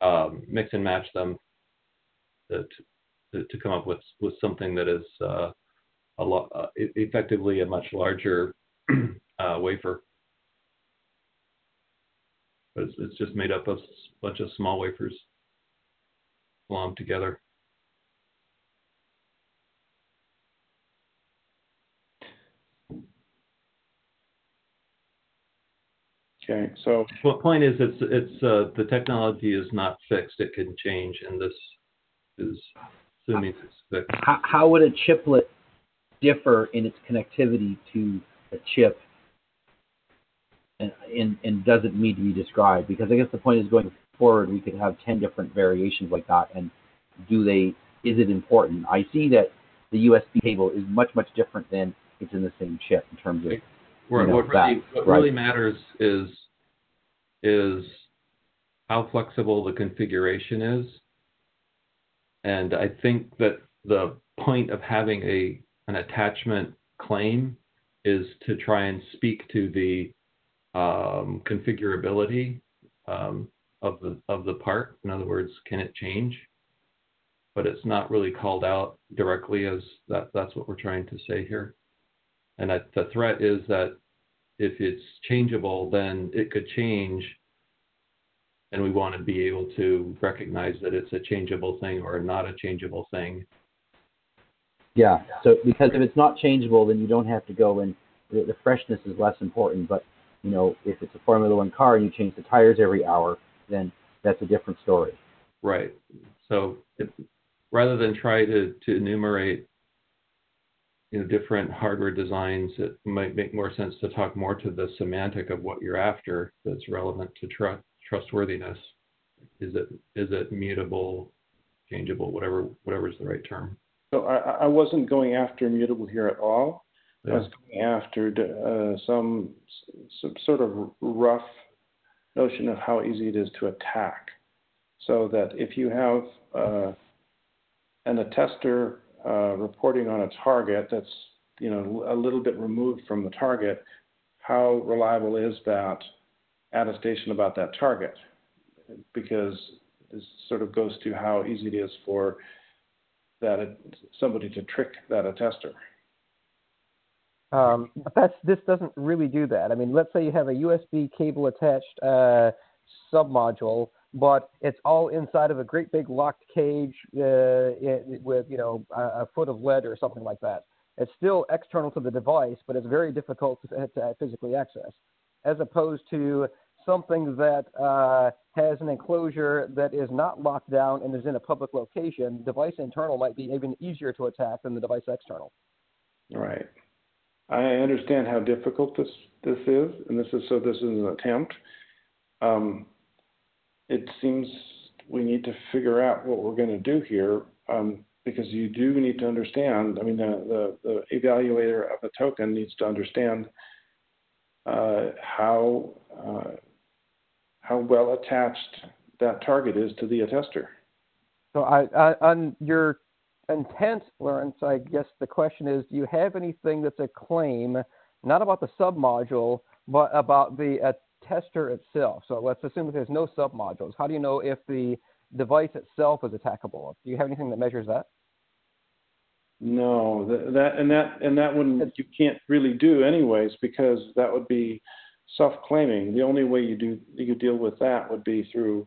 um, mix and match them to, to, to, come up with, with something that is uh, a lot uh, effectively a much larger <clears throat> uh, wafer. But it's, it's just made up of a bunch of small wafers glommed together. Okay, so well, point is, it's it's uh, the technology is not fixed; it can change, and this is assuming it's fixed. How, how would a chiplet differ in its connectivity to a chip, and, and and does it need to be described? Because I guess the point is going forward, we could have ten different variations like that, and do they? Is it important? I see that the USB cable is much much different than it's in the same chip in terms of Right. what really, what right. really matters is is how flexible the configuration is. And I think that the point of having a an attachment claim is to try and speak to the um, configurability um, of the of the part. In other words, can it change? But it's not really called out directly as that. That's what we're trying to say here. And the threat is that if it's changeable, then it could change. And we want to be able to recognize that it's a changeable thing or not a changeable thing. Yeah. So because if it's not changeable, then you don't have to go and the, the freshness is less important. But you know, if it's a Formula One car and you change the tires every hour, then that's a different story. Right. So if, rather than try to, to enumerate you know, different hardware designs, it might make more sense to talk more to the semantic of what you're after that's relevant to tru- trustworthiness. Is it is it mutable, changeable, whatever whatever is the right term? So I, I I wasn't going after mutable here at all. Yeah. was going after uh, some, some sort of rough notion of how easy it is to attack. So that if you have uh, an attester uh, reporting on a target that's you know a little bit removed from the target, how reliable is that attestation about that target? Because this sort of goes to how easy it is for that somebody to trick that attester. Um, but that's this doesn't really do that. I mean, let's say you have a USB cable attached uh, submodule, but it's all inside of a great big locked cage uh, it, with you know a, a foot of lead or something like that. It's still external to the device, but it's very difficult to, to physically access, as opposed to something that uh, has an enclosure that is not locked down and is in a public location. Device internal might be even easier to attack than the device external. Right. I understand how difficult this this is, and this is so this is an attempt. Um, it seems we need to figure out what we're going to do here um, because you do need to understand. I mean, the, the, the evaluator of the token needs to understand uh, how uh, how well attached that target is to the attester. So I, I, on your intent, Lawrence, I guess the question is, do you have anything that's a claim, not about the submodule, but about the tester itself? So let's assume that there's no submodules. How do you know if the device itself is attackable? Do you have anything that measures that? No, that, that and that and that one you can't really do anyways because that would be self-claiming. The only way you do you deal with that would be through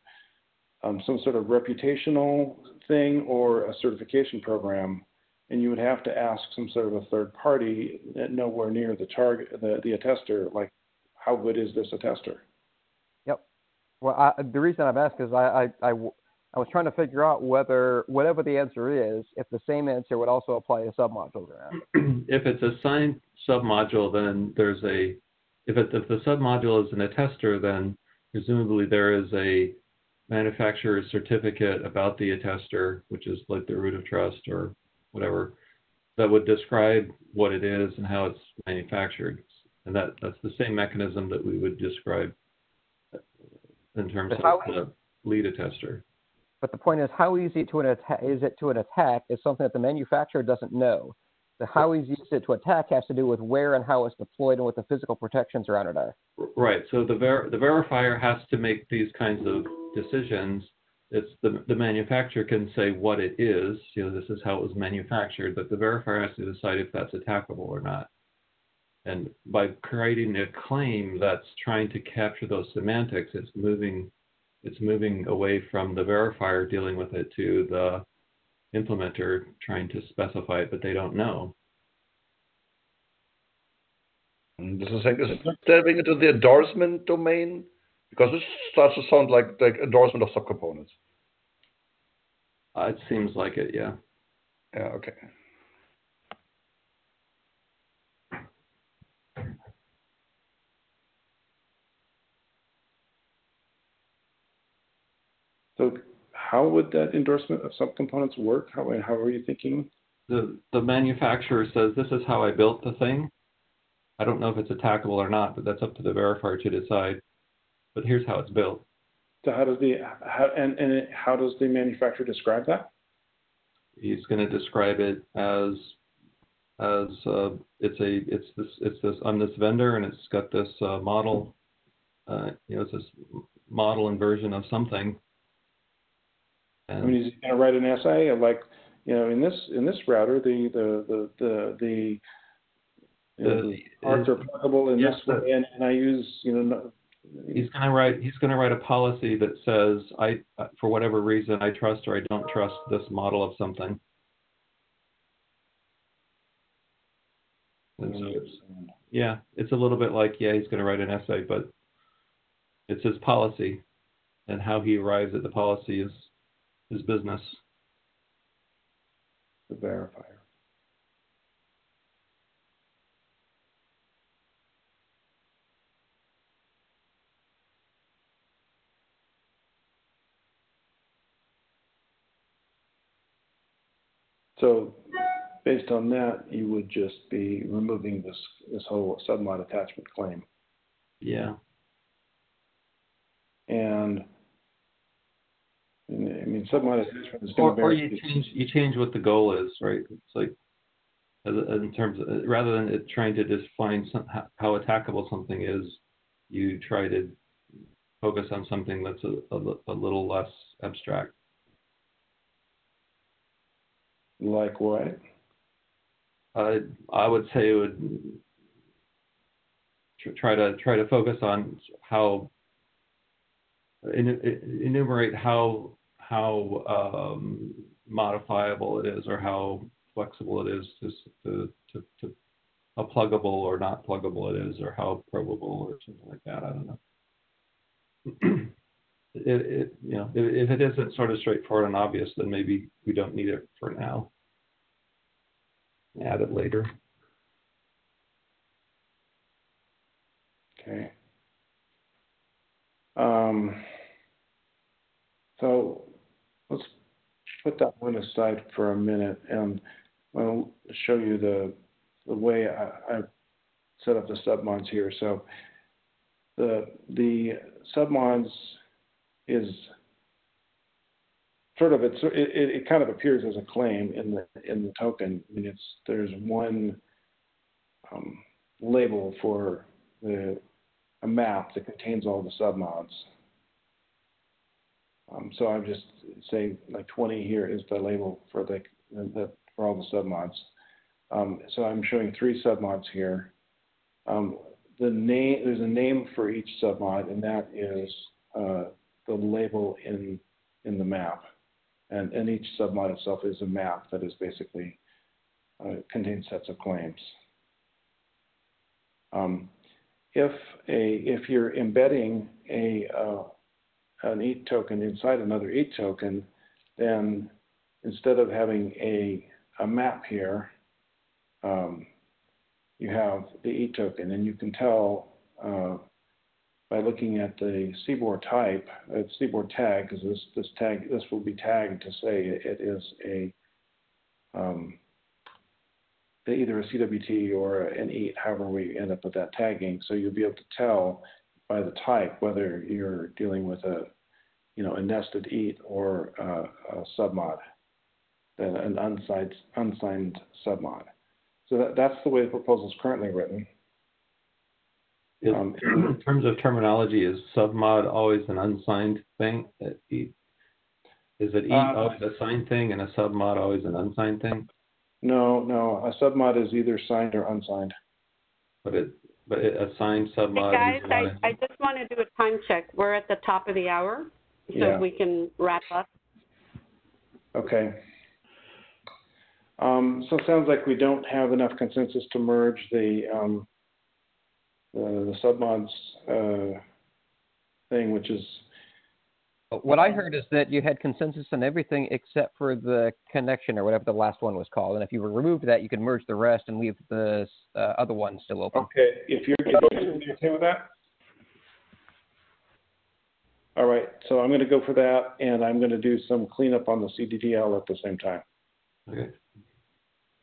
um, some sort of reputational thing or a certification program, and you would have to ask some sort of a third party nowhere near the target the, the attester like how good is this attester? Yep. Well, I, the reason I've asked is I, I, I, I was trying to figure out whether whatever the answer is, if the same answer would also apply to submodules or not. <clears throat> if it's a signed submodule, then there's a if it, if the submodule is an attester, then presumably there is a manufacturer's certificate about the attester, which is like the root of trust or whatever, that would describe what it is and how it's manufactured. And that, that's the same mechanism that we would describe in terms But of how- the lead attester. But the point is, how easy to an atta- is it to an attack is something that the manufacturer doesn't know. The how he's used it to attack has to do with where and how it's deployed and what the physical protections around it are. Right. So the ver- the verifier has to make these kinds of decisions. It's the the manufacturer can say what it is. You know, this is how it was manufactured, but the verifier has to decide if that's attackable or not. And by creating a claim that's trying to capture those semantics, it's moving it's moving away from the verifier dealing with it to the implementer trying to specify it, but they don't know. And this is, like, is it delving into the endorsement domain? Because this starts to sound like like endorsement of subcomponents. Uh, it seems like it, yeah. Yeah, okay. So how would that endorsement of subcomponents work? How how are you thinking? the the manufacturer says this is how I built the thing. I don't know if it's attackable or not, but that's up to the verifier to decide. But here's how it's built. So how does the how and and how does the manufacturer describe that? He's going to describe it as as uh, it's a it's this it's this I'm this vendor and it's got this uh, model. Uh, you know, it's this model and version of something. I mean, is he going to write an essay of like, you know, in this in this router, the the the the the, The- the parts are pluggable in Yes, this way, and, and I use, you know, He's going to write. He's going to write a policy that says, "I, uh, for whatever reason, I trust or I don't trust this model of something." And so it's, yeah, it's a little bit like, yeah, he's going to write an essay, but it's his policy, and how he arrives at the policy is his business. The verifier. So based on that, you would just be removing this, this whole submod attachment claim. Yeah. And mean, submod attachment is Or, or you change, you change what the goal is, right? It's like, as, in terms of, rather than it trying to define some, how- how attackable something is, you try to focus on something that's a, a, li- a little less abstract. Like what? I, I would say it would tr- try to, try to focus on how, enu- enumerate how, how, um, modifiable it is or how flexible it is to, to, to, to, pluggable or not pluggable it is or how probable or something like that, I don't know. <clears throat> It, it, you know, if, if it isn't sort of straightforward and obvious, then maybe we don't need it for now. Add it later. Okay. Um, so let's put that one aside for a minute and I'll show you the, the way I, I set up the submods here. So the, the submods is sort of, it's, it, it it kind of appears as a claim in the, in the token. I mean, it's, there's one um, label for the, a map that contains all the submods. Um, so I'm just saying like 20 here is the label for the, the for all the submods. Um, so I'm showing three submods here. Um, the name there's a name for each submod, and that is uh, the label in in the map. And, and each submod itself is a map that is basically uh, contains sets of claims. Um, if a if you're embedding a uh, an EAT token inside another EAT token, then instead of having a a map here, um, you have the EAT token, and you can tell uh, by looking at the CBOR type, uh, CBOR tag, because this this tag this will be tagged to say it is a um, either a CWT or an EAT, however we end up with that tagging. So you'll be able to tell by the type whether you're dealing with a, you know, a nested EAT or uh, a submod, then an unsigned, unsigned submod. So that, that's the way the proposal is currently written. Is, Um, <clears throat> in terms of terminology, is submod always an unsigned thing? Is it E Uh, always a signed thing and a submod always an unsigned thing? No, no, a submod is either signed or unsigned. But it, but it, a signed Hey, submod. guys, is I, not just want to do a time check. We're at the top of the hour, so Yeah. we can wrap up. Okay. Um, so it sounds like we don't have enough consensus to merge the, um, the, the submods, uh, thing, which is, What I heard is that you had consensus on everything except for the connection or whatever the last one was called. And if you removed that, you could merge the rest and leave the uh, other one still open. okay, if you're, if you're okay with that? All right, so I'm gonna go for that, and I'm gonna do some cleanup on the CDDL at the same time. Okay.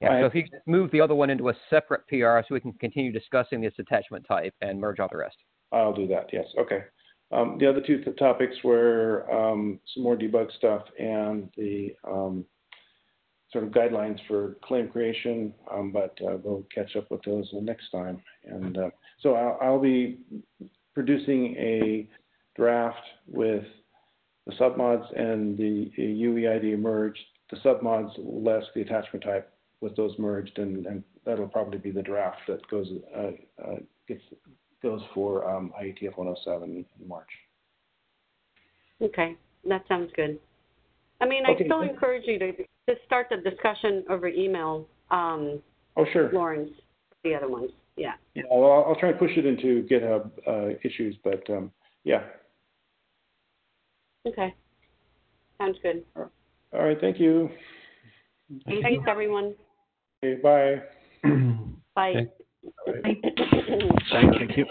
Yeah, I- so if you move the other one into a separate PR so we can continue discussing this attachment type and merge all the rest. I'll do that, yes, okay. Um, the other two th- topics were, um, some more debug stuff and the, um, sort of guidelines for claim creation, um, but, uh, we'll catch up with those next time. And, uh, so I'll, I'll be producing a draft with the submods and the UEID merged, the submods less the attachment type with those merged, and, and that'll probably be the draft that goes, uh, uh, gets, goes for um, IETF 107 in March. Okay, that sounds good. I mean, I still encourage you to, to start the discussion over email, um, Oh, sure. Lawrence, the other ones, yeah. Yeah, well, I'll, I'll try and push it into GitHub uh, issues, but um, yeah. Okay, sounds good. All right, thank you. Thanks, everyone. Okay, bye. Bye. <clears throat> Okay. Thank you.